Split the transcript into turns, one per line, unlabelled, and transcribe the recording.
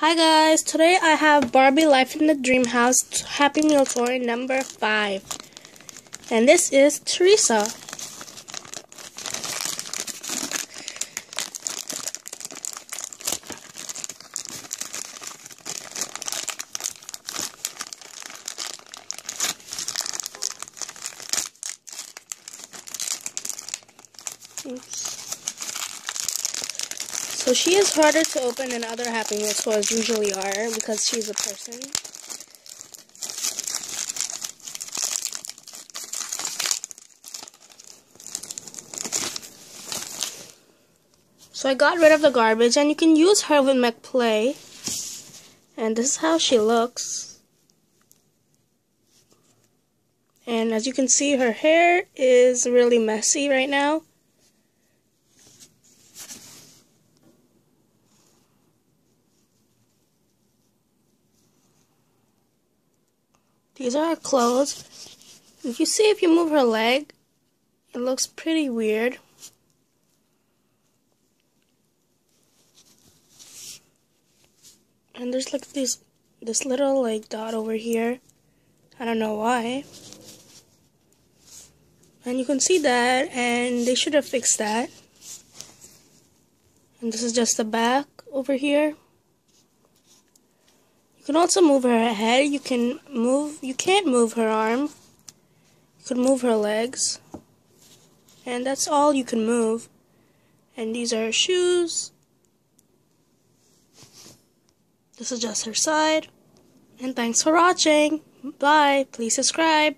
Hi guys, today I have Barbie Life in the Dream House Happy Meal Toy number 5. And this is Teresa. Oops. So she is harder to open than other Happy Meal usually are because she's a person. So I got rid of the garbage and you can use her with McPlay. And this is how she looks. And as you can see, her hair is really messy right now. These are her clothes. If you see if you move her leg, it looks pretty weird. And there's like this this little like dot over here. I don't know why. And you can see that and they should have fixed that. And this is just the back over here. You can also move her head. You can move, you can't move her arm. You can move her legs. And that's all you can move. And these are her shoes. This is just her side. And thanks for watching. Bye. Please subscribe.